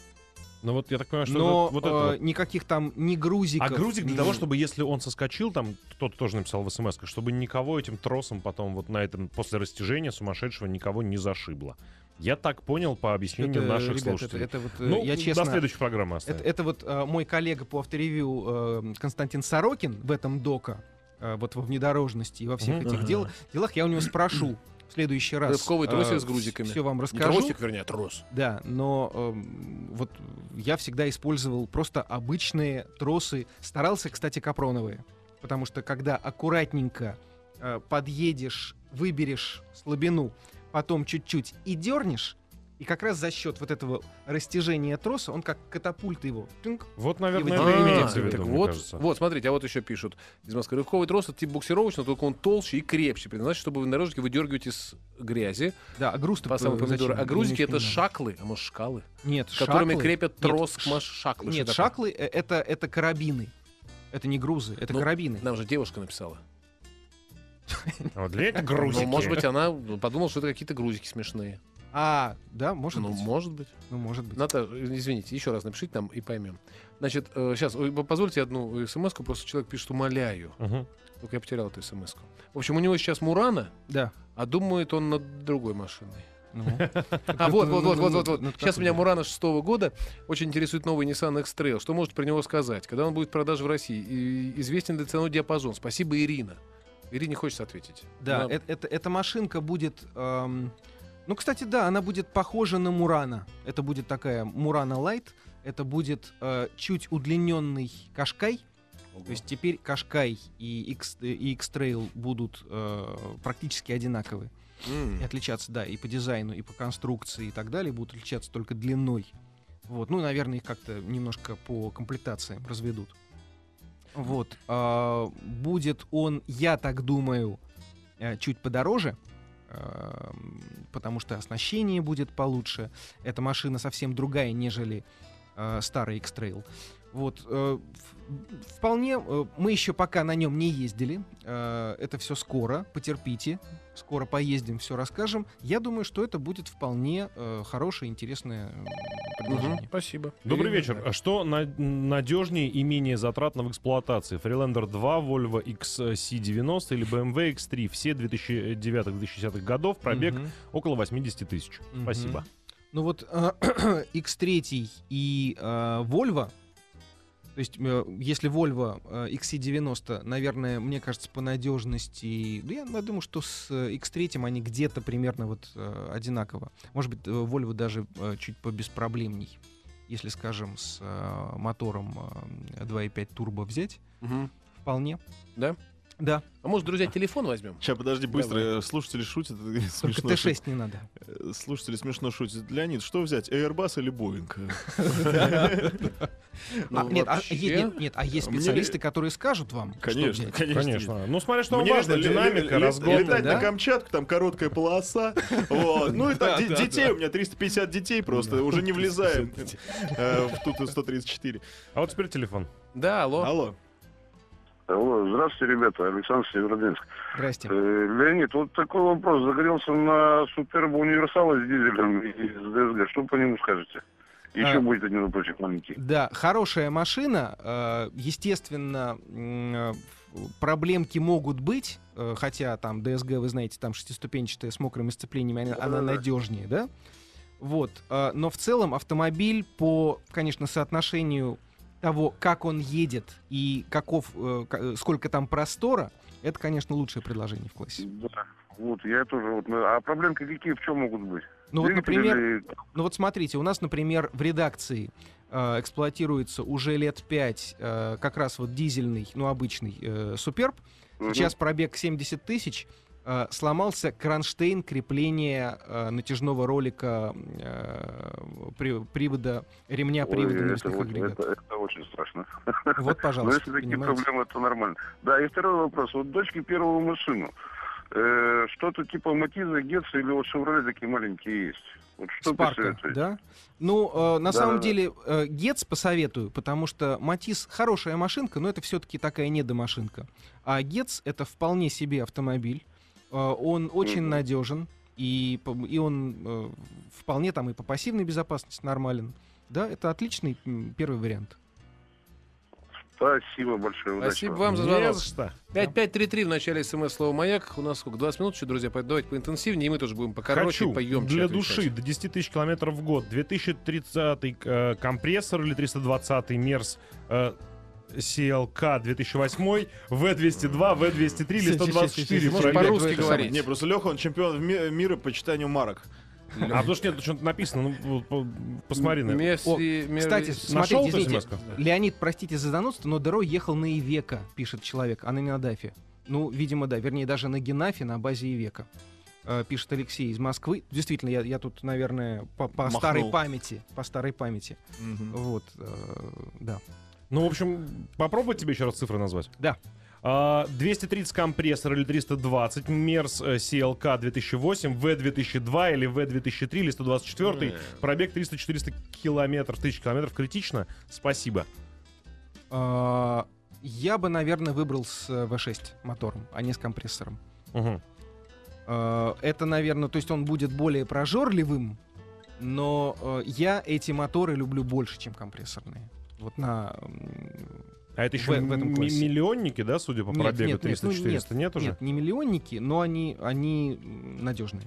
Ну вот я так понимаю, что Но вот, вот это э, вот. никаких там ни грузиков. А грузик для ни- того, чтобы если он соскочил, там кто-то тоже написал в смс, чтобы никого этим тросом потом вот на этом после растяжения сумасшедшего никого не зашибло. Я так понял по объяснению Это, наших ребят, это- слушателей. это вот, э, ну, я честно, до следующей программы оставим. Это, это вот э, мой коллега по авторевью э, Константин Сорокин в этом дока, э, вот во внедорожности и во всех Мгм. этих дел, делах, я у него спрошу в следующий раз. Рывковый тросик с грузиками. Все вам Не расскажу. тросик, вернее, а трос. Да, но эм, вот я всегда использовал просто обычные тросы. Старался, кстати, капроновые. Потому что когда аккуратненько э, подъедешь, выберешь слабину, потом чуть-чуть и дернешь, и как раз за счет вот этого растяжения троса, он как катапульт его. тынк, Вот, наверное, это вот- и А, имеется в виду, вот, кажется. вот, смотрите, а вот еще пишут из Москвы. Рывковый трос это типа буксировочный, только он толще и крепче. Предназначен, чтобы вы внедорожники выдергивать из грязи Да, а груз по самой помидоры. А грузики это шаклы, а может шкалы, Нет, которыми шаклы- крепят Нет, трос к ш- маш... шаклы. Нет, шаклы э, это, это карабины. Это не грузы, это Ну, карабины. Нам же девушка написала. А вот для грузики. Ну, может быть, она подумала, что это какие-то грузики смешные. А, да, может ну, быть. может быть. Ну, может быть. Ната, извините, еще раз напишите нам и поймем. Значит, сейчас, позвольте одну смс просто человек пишет, умоляю. Мгм. Только я потерял эту смс -ку. В общем, у него сейчас Мурана, Да. а думает он над другой машиной. Ну. А вот, вот, вот, вот, вот, вот. Ну, Сейчас меня? Мурана шестого года очень интересует новый Nissan X-Trail. Что может про него сказать? Когда он будет в продаже в России? И известен ли ценовой диапазон? Спасибо, Ирина. Ирине хочется ответить. Да, Она- э- это, эта машинка будет... эм, Ну, кстати, да, она будет похожа на Мурана. Это будет такая Мурана Лайт. Это будет э, чуть удлиненный Кашкай. То есть теперь Кашкай и X, и X-Trail будут э, практически одинаковые. М. И отличаться, да, и по дизайну, и по конструкции, и так далее, будут отличаться только длиной. Вот, ну, наверное, их как-то немножко по комплектациям разведут. Вот. а, будет он, я так думаю, э, чуть подороже, потому что оснащение будет получше. Эта машина совсем другая, нежели э, старый X-Trail. Вот, э, вполне, э, мы еще пока на нем не ездили, э, это все скоро, потерпите, скоро поездим, все расскажем. Я думаю, что это будет вполне э, хорошее, интересное предложение. Мгм, Спасибо. Добрый Ирина, вечер. А Что на- надежнее и менее затратно в эксплуатации? Freelander 2, Volvo XC90 или BMW X3? Все 2009-2010 годов, пробег Мгм. около 80 тысяч. Мгм. Спасибо. Ну вот э, X3 и э, Volvo, то есть э, если Volvo э, XC90, наверное, мне кажется, по надежности, да я, я думаю, что с э, X3 они где-то примерно вот одинаково. Может быть, Volvo даже чуть побеспроблемней. Если, скажем, с мотором э, 2.5 турбо взять, Мгм. вполне. Да? Да, А может, друзья, телефон возьмем? Сейчас, подожди, быстро. Давай. э, Слушатели шутят. э, только Смешно Т6 шутят. не надо. Э, Слушатели смешно шутят. Леонид, что взять, Airbus или Boeing? Ну, А, нет, а, нет, нет, а есть специалисты, которые скажут вам, что Конечно, взять. конечно. Конечно. Ну, смотря что важно. Динамика, разгон. Летать на Камчатку, там короткая полоса. Вот. Ну и так, де- детей, у меня 350 детей просто, уже не влезаем в тут 134. А вот теперь телефон. Да, алло. Алло. Алло, здравствуйте, ребята, Александр Северодвинск. Здрасте. Э, Леонид, вот такой вопрос. Загорелся на Супербу универсала с дизелем и с ДСГ. Что по нему скажете? Еще А. будет один вопросик маленький. Да, хорошая машина. э, Естественно, э, проблемки могут быть, хотя там ДСГ, вы знаете, там шестиступенчатая с мокрыми сцеплениями, она, она надежнее, да? Вот. Но в целом автомобиль по, конечно, соотношению того, как он едет и каков, э, э, сколько там простора, это, конечно, лучшее предложение в классе. Да. Вот, я тоже вот. ну, А проблемки какие в чем могут быть? Ну вот, Двигатель например, или- Ну вот смотрите, у нас, например, в редакции э, эксплуатируется уже лет 5 как раз вот дизельный, ну обычный э, Суперб. Сейчас пробег 70 тысяч. Э, сломался кронштейн крепления э, натяжного ролика э, при- привода, ремня Ой, привода это, навесных агрегатов. это, это очень страшно. Вот, Но пожалуйста, если такие понимаете? проблемы, то нормально. Да, и второй вопрос. Вот дочке первую машину. Э, что-то типа Матиза, Гетса или вот Шевроле такие маленькие есть. Вот что Спарка, да? Ну, э, на Да, самом да. деле, э, Гетц посоветую, потому что Матис хорошая машинка, но это все-таки такая недомашинка. А Гетц это вполне себе автомобиль. Э, он очень Мгм. надежен, и, и он э, вполне там и по пассивной безопасности нормален. Да, это отличный первый вариант. Спасибо большое. удачи Спасибо вам. вам за звонок. что. 5533 в начале смс слова «Маяк». У нас сколько, 20 минут еще, друзья, давайте поинтенсивнее, и мы тоже будем покороче, Хочу поемче для отвечать. души до 10 тысяч километров в год. 2030 э, компрессор или 320 Мерс э, CLK 2008, V202, V203 или 124 Может, пробег. по-русски говорить. Не, просто Леха, он чемпион мира по читанию марок. А потому что нет, тут что-то написано. Ну, посмотри на это. Кстати, смотрите, извините? Леонид, простите за занудство, но Деро ехал на Ивека, пишет человек, а не на Дафе. Ну, видимо, да. Вернее, даже на Генафе на базе Ивека. Э, пишет Алексей из Москвы. Действительно, я, я тут, наверное, по, по Махнул. старой памяти. По старой памяти. Вот, э, да. Ну, в общем, попробуй тебе еще раз цифры назвать. Да. А, 230 компрессор или 320, Мерс э, CLK 2008, V2002 или V2003 или 124, пробег 300-400 километров, тысяч километров, критично. Спасибо. А, я бы, наверное, выбрал с э, V6 мотором, а не с компрессором. Мгм. Э, Это, наверное, то есть он будет более прожорливым, но э, я эти моторы люблю больше, чем компрессорные. Вот на... А это еще В- в этом м- классе. миллионники, да, судя по Нет, пробегу нет, нет, ну, 300-400? Нет, уже? Нет, не миллионники, но они, они надежные.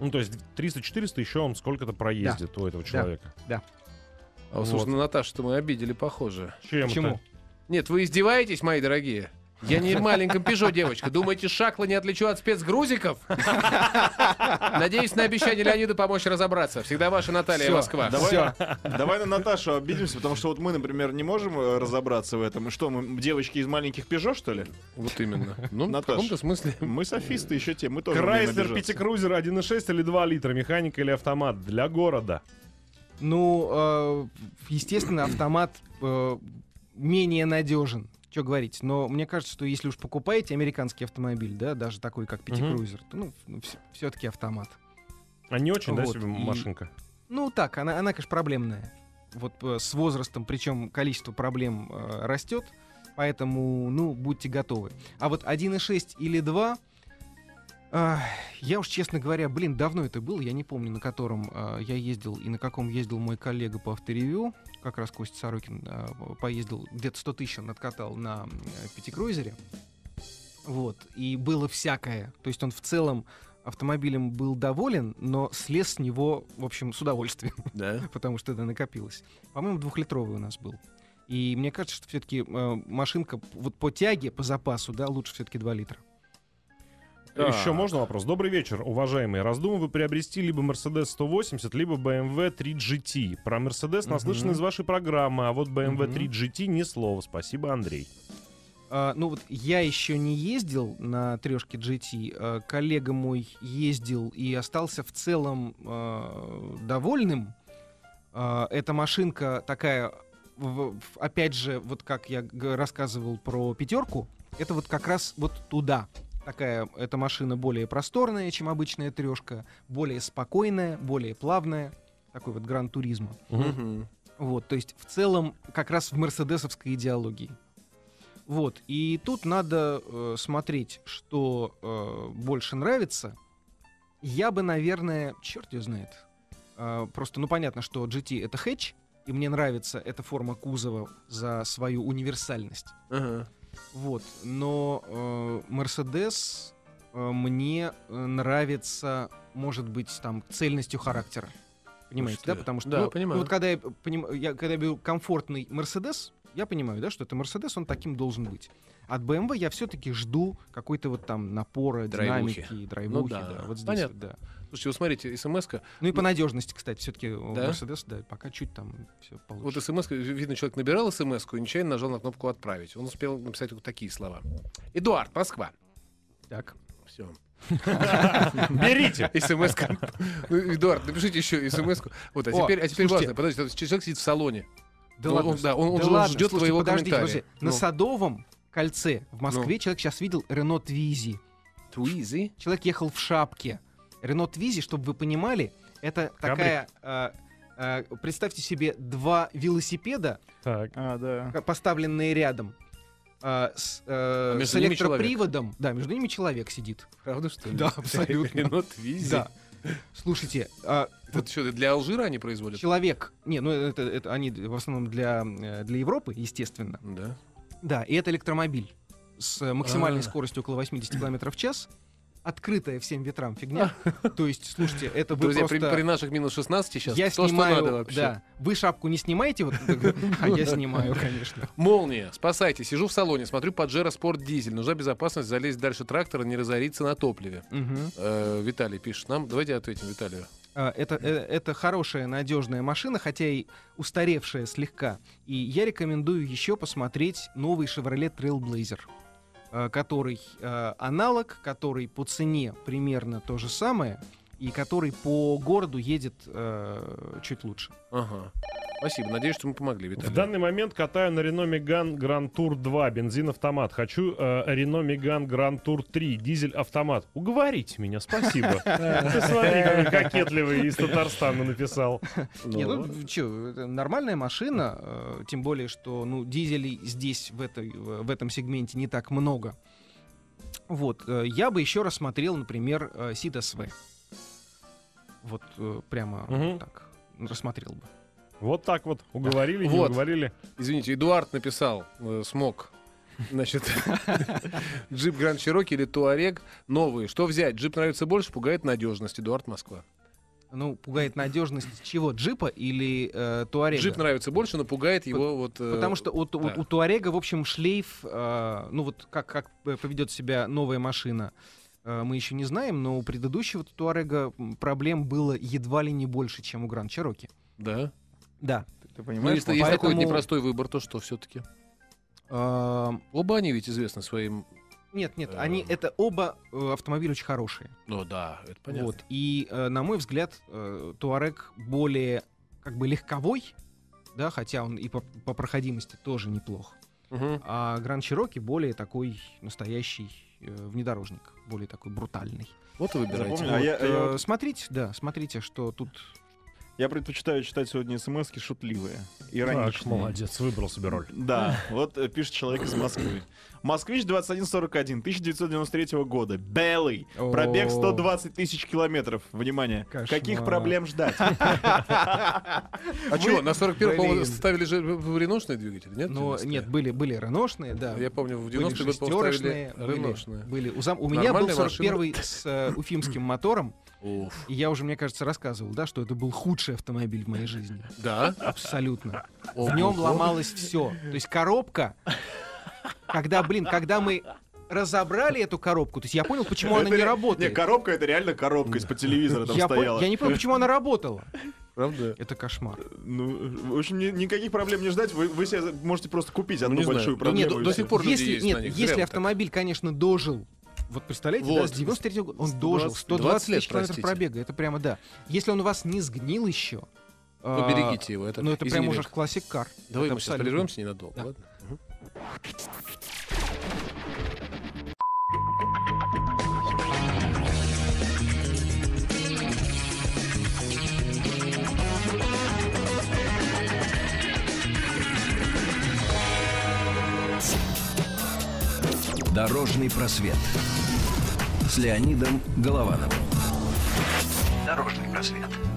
Ну, то есть 300-400 еще он сколько-то проездит у этого человека. А, вот, Вот. слушай, на Наташу-то мы обидели, похоже. Чем Почему? это? Нет, вы издеваетесь, мои дорогие? Я не в маленьком пижо, девочка. Думаете, шакла не отличу от спецгрузиков? Надеюсь на обещание Леонида помочь разобраться. Всегда ваша Наталья Всё. Москва. Давай, давай на Наташу обидимся, потому что вот мы, например, не можем э, разобраться в этом. И что, мы девочки из маленьких Пежо, что ли? Вот именно. Ну, в Наташ. каком-то смысле. Мы софисты еще те, мы тоже Крайслер. Пятикрузер 1.6 или 2 литра, механика или автомат для города. Ну, э, естественно, автомат э, менее надежен. Что говорить? Но мне кажется, что если уж покупаете американский автомобиль, да, даже такой, как Пятикрузер, то ну, все-таки автомат. А не очень, да, Вот, себе и- машинка? Ну так, она, она, конечно, проблемная. вот э, с возрастом, причем количество проблем э, растет, поэтому, ну, будьте готовы. А вот 1.6 или 2, а, я уж, честно говоря, блин, давно это было, я не помню, на котором а, я ездил и на каком ездил мой коллега по авторевью, как раз Костя Сорокин а, поездил, где-то 100 тысяч он откатал на э, пятикрузере. Вот, и было всякое. То есть он в целом автомобилем был доволен, но слез с него, в общем, с удовольствием, Да. потому что это накопилось. По-моему, двухлитровый у нас был. И мне кажется, что все-таки машинка вот по тяге, по запасу, да, лучше все-таки 2 литра. Еще можно вопрос? Добрый вечер, уважаемые. Раздумываю приобрести либо Mercedes 180, либо BMW 3 GT. Про Mercedes наслышан Мгм. из вашей программы, а вот BMW Мгм. 3 GT ни слова. Спасибо, Андрей. А, ну вот я еще не ездил на трешке GT, а, коллега мой ездил и остался в целом а, довольным. Эта машинка такая, в- в- опять же, вот как я рассказывал про пятерку, это вот как раз вот туда. Такая, эта машина более просторная, чем обычная трешка, более спокойная, более плавная. Такой вот гран-туризма. Мгм. Вот, то есть в целом как раз в мерседесовской идеологии. Вот, и тут надо э, смотреть, что э, больше нравится. Я бы, наверное, черт ее знает. Э, просто, ну понятно, что GT это хэтч, и мне нравится эта форма кузова за свою универсальность. Ага. Вот, но э, Mercedes э, мне э, нравится, может быть, там цельностью характера. Понимаете, Ух да? Потому что Да, ну, понимаю. ну, вот когда я, поним- я когда я беру комфортный Mercedes, я понимаю, да, что это Mercedes, он таким должен быть. От BMW я все-таки жду какой-то вот там напора, Драйвухи. динамики, драйвухи, да, да, вот здесь понятно. вот, да. Слушайте, вы смотрите, смс-ка. Ну и по надежности, кстати, все-таки Да? Mercedes, да, пока чуть там все получше. Вот смс видно, человек набирал смс и нечаянно нажал на кнопку «Отправить». Он успел написать вот такие слова. Эдуард, Москва. Так. Все. Берите! смс Ну, Эдуард, напишите еще смс Вот, а О, теперь, а теперь слушайте. важно. Подождите, человек сидит в салоне. Да Он- ладно, он- да, он- он да же ладно, ждет слушайте, твоего подождите, комментария. подождите. На Ну. Садовом кольце в Москве Ну. человек сейчас видел Рено Твизи. Туизи? Человек ехал в шапке. Рено Твизи, чтобы вы понимали, это такая... э, э, представьте себе два велосипеда, Так. А, да. ка- поставленные рядом, э, с, э, А с электроприводом. Да, между ними человек сидит. Правда, что ли? Да, абсолютно. Рено Твизи. Да. Слушайте, а, Вот что, для Алжира они производят? человек... Не, ну это, это они в основном для, э, для Европы, естественно. Да. Да, и это электромобиль с максимальной А. скоростью около 80 км в час. Открытая всем ветрам фигня. То есть, слушайте, это вы Друзья, при, просто... при наших минус 16 сейчас Я то, снимаю, что надо вообще. да. Вы шапку не снимаете, вот, а я снимаю, конечно. Молния, спасайте. Сижу в салоне, смотрю Паджеро Спорт Дизель. Нужна безопасность залезть дальше трактора, не разориться на топливе. Э, Виталий пишет нам. Давайте ответим Виталию. А, Это, э, это хорошая, надежная машина, хотя и устаревшая слегка. И я рекомендую еще посмотреть новый Chevrolet Trailblazer, э, который э, аналог, который по цене примерно то же самое, и который по городу едет э, чуть лучше. Ага. Спасибо. Надеюсь, что мы помогли, В Виталий. данный момент катаю на Renault Megane Grand Tour 2, бензин-автомат. Хочу э, Renault Megane Grand Tour 3, дизель-автомат. Уговорите меня, спасибо. Ты смотри, какой кокетливый из Татарстана написал. Не, ну чё, это нормальная машина, э, тем более, что ну, дизелей здесь, в, в в этом сегменте, не так много. Вот, э, я бы еще рассмотрел, например, э, SV. Вот э, прямо Мгм. так рассмотрел бы. Вот так вот. Уговорили, не Вот. уговорили. Извините, Эдуард написал, э, смог. Значит, джип Гранд Чироки или Туарег новые. Что взять? Джип нравится больше, пугает надежность. Эдуард Москва. Ну, пугает надежность чего? Джипа или э, Туарега? Джип нравится больше, но пугает его вот... э, Потому что у, у- да. у Туарега, в общем, шлейф, э, ну вот как, как э, поведет себя новая машина, э, мы еще не знаем, но у предыдущего Туарега проблем было едва ли не больше, чем у Гранд Чироки. Да. Да. Ты Ну, понимаешь? если есть такой поэтому- непростой выбор, то что все-таки? Э, Оба они ведь известны своим... нет, нет, Эм. они это оба э, автомобили очень хорошие. Ну да, это понятно. Вот. И, э, на мой взгляд, э, Туарег более как бы легковой, да, хотя он и по, по проходимости тоже неплох. Мгм. А Гранд Чироки более такой настоящий э, внедорожник, более такой брутальный. Вот и выбирайте. Запомнил. Вот, А я- я э, вот- Смотрите, да, смотрите, что тут Я предпочитаю читать сегодня смс шутливые, Так, ироничные. молодец, выбрал себе роль. Да, вот э, пишет человек из Москвы. Москвич 2141, 1993 года. Белый. Пробег О. 120 тысяч километров. Внимание. Кошмар. Каких проблем ждать? А что, на 41 по-моему, Блин. ставили же реношные двигатели, нет? 90-е? нет, были, были реношные, да. Я помню, в Были 90-е год, по-моему, ставили реношные. были. У, меня был Нормальная 41 с э, уфимским мотором, и я уже, мне кажется, рассказывал, да, что это был худший автомобиль в моей жизни. Да? Абсолютно. В нем ломалось все. То есть коробка, когда, блин, когда мы разобрали эту коробку, то есть я понял, почему она не ре- работает. Не, коробка это реально коробка из-под телевизора там стояла. я не понял, почему она работала. Правда? Это кошмар. Ну, в общем, ни- никаких проблем не ждать. Вы, вы себе можете просто купить одну не знаю. большую Ну, проблему. нет, до всё. сих пор если, ездят нет, если вы так. автомобиль, конечно, дожил. Вот представляете, да, Вот. с 93 года он дожил. 120 120 лет, тысяч километров простите. пробега. Это прямо да. Если он у вас не сгнил еще, Ну, а, берегите его. Это, ну это прям уже классик кар. Давай Это мы сейчас прервемся ненадолго, Да. ладно? Дорожный просвет. С Леонидом Головановым. Дорожный просвет.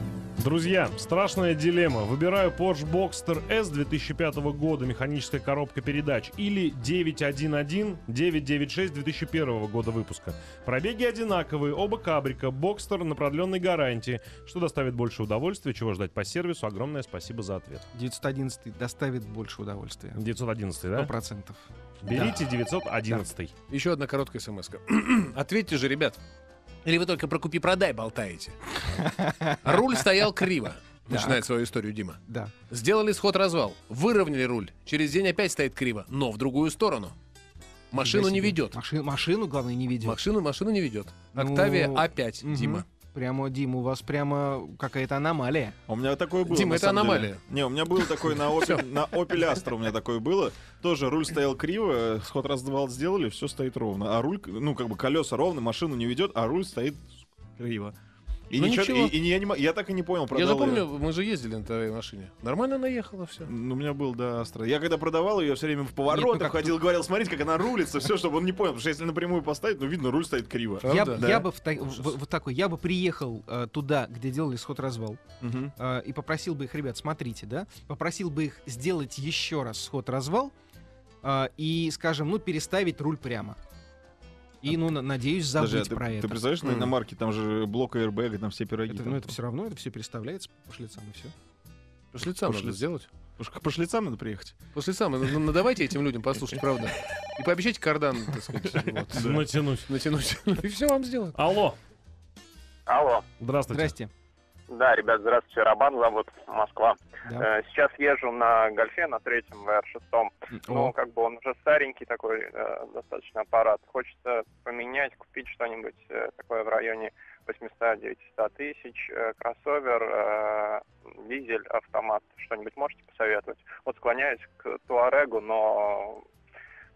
Друзья, страшная дилемма. Выбираю Porsche Boxster S 2005 года, механическая коробка передач, или 911 996 2001 года выпуска. Пробеги одинаковые, оба кабрика, Boxster на продленной гарантии. Что доставит больше удовольствия, чего ждать по сервису? Огромное спасибо за ответ. 911 доставит больше удовольствия. 911, да? Сто процентов. Берите 911. Еще одна короткая смс Ответьте же, ребят. Или вы только про купи-продай болтаете? Руль стоял криво. Начинает свою историю Дима. Да. Сделали сход-развал. Выровняли руль. Через день опять стоит криво, но в другую сторону. Машину не ведет. Маши- машину, главное, не ведет. Машину, машину не ведет. Ну, Октавия А5, Мгм. Дима. Прямо, Дим, у вас прямо какая-то аномалия. У меня такое было. Дима, на это самом деле. аномалия. Не, у меня был такой на Opel, на Opel Astra у меня такое было. Тоже руль стоял криво, сход раздавал сделали, все стоит ровно. А руль, ну как бы колеса ровно, машину не ведет, а руль стоит криво. И Ну, ничего, ничего. и, и я, не я так и не понял, Я продал запомню, её. мы же ездили на твоей машине. Нормально она ехала, все. Ну, У меня был, да, Астра. Я когда продавал ее, все время в Нет, поворотах ну как ходил, говорил, смотрите, как она рулится, все, чтобы он не понял. Потому что если напрямую поставить, ну, видно, руль стоит криво. Я, Да. я бы в, в- вот такой, я бы приехал э, туда, где делали сход-развал, Мгм. э, и попросил бы их, ребят, смотрите, да, попросил бы их сделать еще раз сход-развал э, и, скажем, ну, переставить руль прямо. И, ну, на- надеюсь, забыть а ты, про ты это. представляешь, на иномарке там же блок аэрбэга, там все пироги. Это, там. ну, это все равно, это все переставляется по шлицам и все. По шлицам По надо сделать. Уж к пошлицам надо приехать. По шлицам. Ну, ну, давайте этим людям послушать, правда. И пообещайте кардан, так сказать, вот, Натянуть. натянуть. И все вам сделают. Алло, Алло. здравствуйте. Здрасте. Да, ребят, здравствуйте. Рабан зовут, Москва. Да. Э, Сейчас езжу на Гольфе, на третьем VR6. Ну, как бы он уже старенький такой, э, достаточно аппарат. Хочется поменять, купить что-нибудь э, такое в районе 800-900 тысяч. Э, кроссовер, дизель, автомат. Что-нибудь можете посоветовать? Вот склоняюсь к Туарегу, но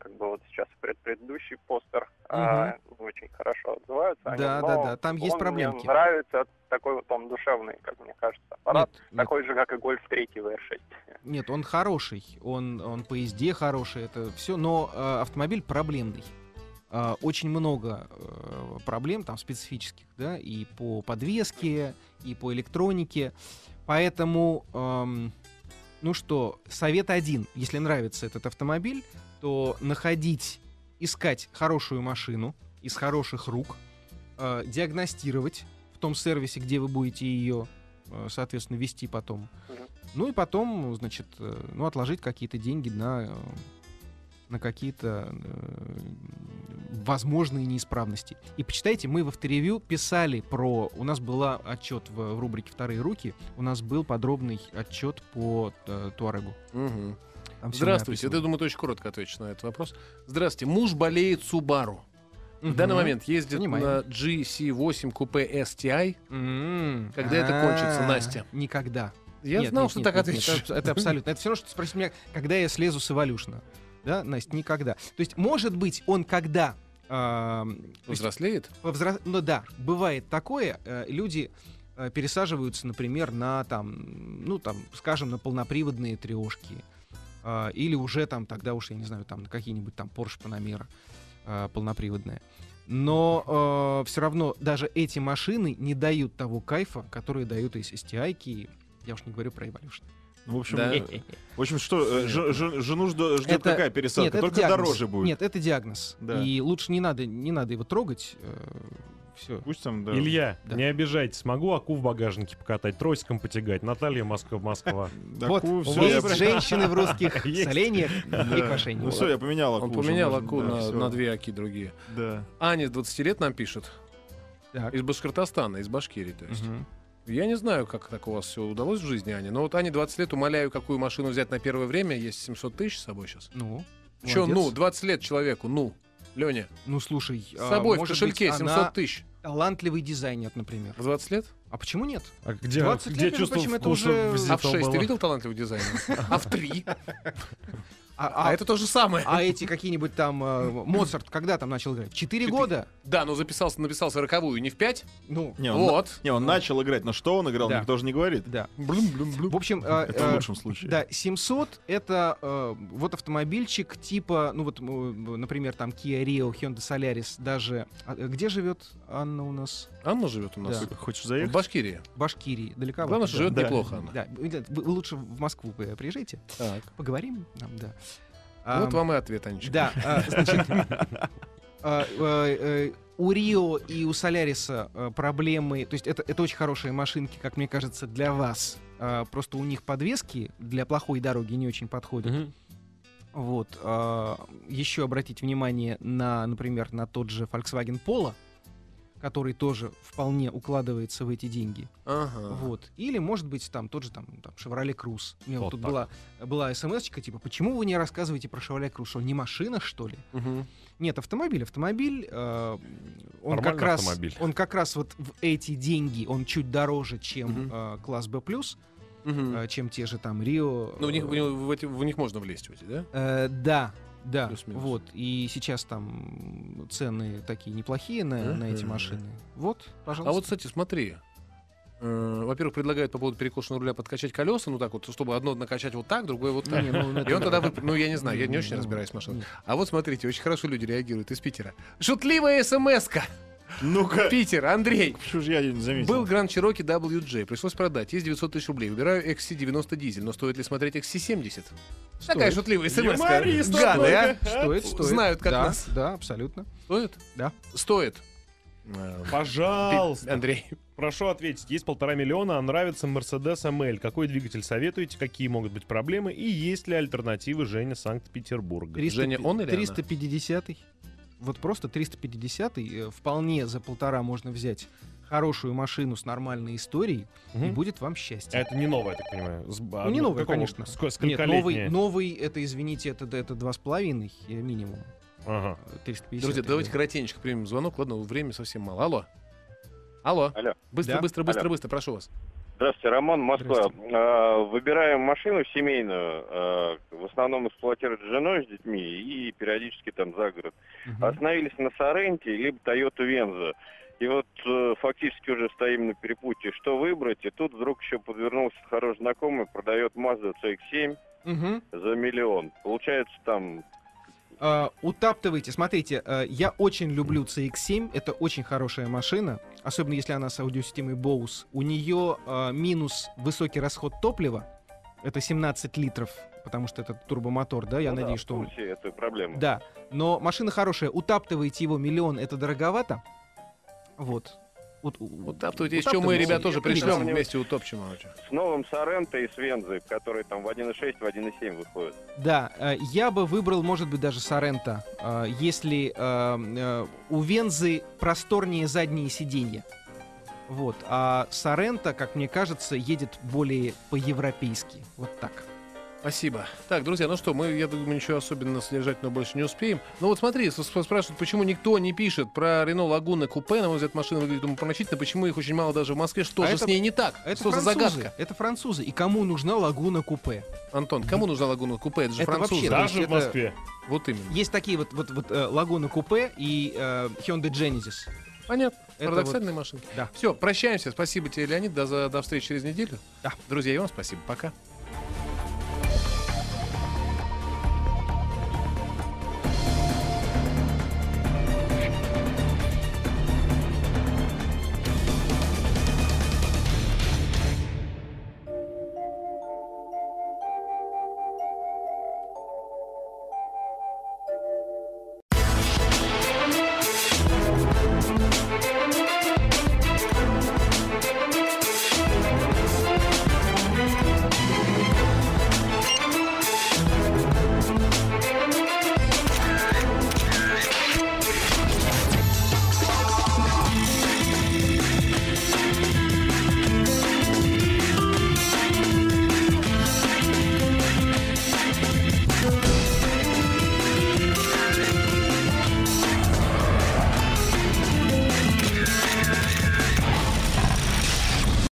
как бы вот сейчас пред предыдущий постер э, не очень хорошо отзываются. Да, но да, да, там есть проблемки. Мне нравится такой вот он душевный, как мне кажется, аппарат. нет, нет, Такой же, как и Гольф 3 VR6. нет, он хороший, он, он по езде хороший, это все, но э, автомобиль проблемный. Э, очень много э, проблем там специфических, да, и по подвеске, и по электронике. Поэтому, эм, ну что, совет один. Если нравится этот автомобиль, то находить, искать хорошую машину из хороших рук, э, диагностировать в том сервисе, где вы будете ее, э, соответственно, вести потом. Мгм. Ну и потом, значит, э, ну, отложить какие-то деньги на, э, на какие-то э, возможные неисправности. И почитайте, мы в авторевью писали про... У нас была отчет в, в рубрике «Вторые руки», у нас был подробный отчет по э, Туарегу. Мгм. Здравствуйте. Я думаю, ты очень коротко отвечу на этот вопрос. Здравствуйте. Муж болеет Subaru. В данный момент ездит Понимаю. на GC8 купе STI. М, Когда это кончится, а, Настя? Никогда. Я Нет, знал, нет, что нет, так нет, ответишь. Это, это абсолютно. Это все равно, что спросить меня, когда я слезу с Эволюшна. Да, Настя, никогда. То есть, может быть, он когда... есть Взрослеет? Ну да, бывает такое. э, люди э, пересаживаются, например, на там, ну там, скажем, на полноприводные трешки. Э, или уже там, тогда уж, я не знаю, там на какие-нибудь там Porsche Panamera э, полноприводные. Но все равно даже эти машины не дают того кайфа, который дают из STI, я уж не говорю про Evolution. Ну, в общем, Да. э, в общем, что, э, ж- ж- жену ждет, ждет Это- какая пересадка? Нет, Только диагноз. дороже будет. Нет, это диагноз. Да. И лучше не надо, не надо его трогать. Все. Пусть там, да. Илья, Да. не обижайтесь, могу аку в багажнике покатать, тросиком потягать. Наталья Москва, Москва. Вот, есть женщины в русских соленьях и Да. квашении. Ну все, я поменял Он аку. уже поменял аку на, две аки другие. Да. Аня с 20 лет нам пишет. Из Башкортостана, из Башкирии, то есть. Я не знаю, как так у вас все удалось в жизни, Аня. Но вот Ане 20 лет, умоляю, какую машину взять на первое время. Есть 700 тысяч с собой сейчас. Ну, Че, ну, 20 лет человеку, ну. Леня, Ну, слушай, с а, собой в может кошельке быть, 700 она тысяч. талантливый дизайнер, например. В 20 лет? А почему нет? А где, 20 где лет, чувство это уже- А в 6 ты было? видел талантливый дизайнер? А в 3? А, А это то же самое. а эти какие-нибудь там э, Моцарт, когда там начал играть? Четыре года? Да, но записался, написал сороковую, не в 5? Ну, Не, он, Вот. не, он начал играть, но что он играл, Да. никто же не говорит. да. Блум-блум-блум. В общем, э, Это в э, лучшем случае. Да, 700 это э, вот автомобильчик типа, ну вот, например, там Kia Rio, Hyundai Solaris, даже... а, э, где живет Анна у нас? Анна живет у нас. Да. Хочешь В заехать? Башкирии. В Башкирии, далековато. Главное, что да. живет Да. неплохо она. Да, вы, вы лучше в Москву приезжайте, Так. поговорим там, да. Вот Ам, вам и ответ, Анечка. Да, а, значит, а, э, э, у Рио и у Соляриса э, проблемы, то есть это, это очень хорошие машинки, как мне кажется, для вас. А, Просто у них подвески для плохой дороги не очень подходят. Мгм. Вот. а, Еще обратить внимание на, например, на тот же Volkswagen Polo, который тоже вполне укладывается в эти деньги. Ага. Вот. Или, может быть, там тот же там, там Chevrolet Cruze. У меня вот Вот тут так. была, была смс-очка, типа, почему вы не рассказываете про Chevrolet Cruze? Что, не машина, что ли? Мгм. Нет, автомобиль. Автомобиль, э, он, Нормальный как раз, автомобиль. он как раз вот в эти деньги, он чуть дороже, чем Мгм. э, класс B+, Мгм. э, чем те же там Рио. Ну, в них, в, них- в в них можно влезть в эти, да? Э, да, да, вот. И сейчас там цены такие неплохие на, на эти машины. Вот, пожалуйста. А вот, кстати, смотри. Э, Во-первых, предлагают по поводу перекошенного руля подкачать колеса, ну так вот, чтобы одно накачать вот так, другое вот так. Не, ну, И это- он тогда вып- Ну, я не знаю, я не Ну, очень разбираюсь в машинах. А вот смотрите, очень хорошо люди реагируют из Питера. Шутливая смс-ка! Ну-ка. Питер, Андрей. Почему же я не заметил? Был Grand Cherokee WJ, пришлось продать. Есть 900 тысяч рублей. Выбираю XC90 дизель, но стоит ли смотреть XC70? Такая шутливая смс Гады, а? Стоит, стоит. Знают, как да, нас. Да, абсолютно. Стоит? Да. Стоит. Пожалуйста. Андрей. Прошу ответить. Есть полтора миллиона, а нравится Mercedes ML. Какой двигатель советуете? Какие могут быть проблемы? И есть ли альтернативы Женя Санкт-Петербурга? 300 Женя, он или она? 350 Вот просто 350 э, вполне за полтора можно взять хорошую машину с нормальной историей, и Мгм. будет вам А счастье. это не новое, я так понимаю. С- Ну, не новая, какого- конечно. ск- Нет, новый, новый, это, извините, это, это два с половиной э, минимум. Ага. э, 350. Друзья, да. давайте коротенько примем звонок. Ладно, времени совсем мало. Алло. Алло. Алло. Быстро, Да? быстро, быстро, Алло. быстро, прошу вас. Здравствуйте, Роман, Москва. Здравствуйте. А, Выбираем машину семейную, а, в основном эксплуатировать с женой, с детьми и периодически там за город. Мгм. Остановились на Соренте, либо Toyota Venza. И вот э, фактически уже стоим на перепутье, что выбрать. И тут вдруг еще подвернулся хороший знакомый, продает Mazda CX-7 Мгм. за миллион. Получается там А, утаптывайте. Смотрите, э, я очень люблю CX-7. Это очень хорошая машина. Особенно если она с аудиосистемой Bose. У нее э, минус высокий расход топлива. Это 17 литров. Потому что это турбомотор, да? Я ну да, надеюсь, в что он... курсе этой проблемы. Да. Но машина хорошая. Утаптываете его миллион, это дороговато. Вот. Вот, Вот таптывайте, из чего мы, ребят, тоже пришлем вместе утопчем. С новым Соренто и с Вензой, которые там в 1.6, в 1.7 выходят. Да, э, я бы выбрал, может быть, даже Сорента, э, если э, у Вензы просторнее задние сиденья. Вот. А Сорента, как мне кажется, едет более по-европейски. Вот так. Спасибо. Так, друзья, ну что, мы, я думаю, ничего особенно содержательного больше не успеем. Ну вот смотри, спрашивают, почему никто не пишет про Рено Лагуна Купе. На мой взгляд, машина выглядит умопомрачительно. Почему их очень мало даже в Москве? Что А же это- с ней не так? Это что за французы. загадка? Это французы. И кому нужна лагуна купе? Антон, кому нужна Лагуна Купе? Это же Это французы. вообще, да. Даже есть в это- Москве. Вот именно. Есть такие вот, вот, вот э, лагуна купе и э, Hyundai Genesis. Понятно. Это Парадоксальные машинки. да. Все, прощаемся. Спасибо тебе, Леонид. До, за- до встречи через неделю. Да. Друзья, и вам спасибо. Пока.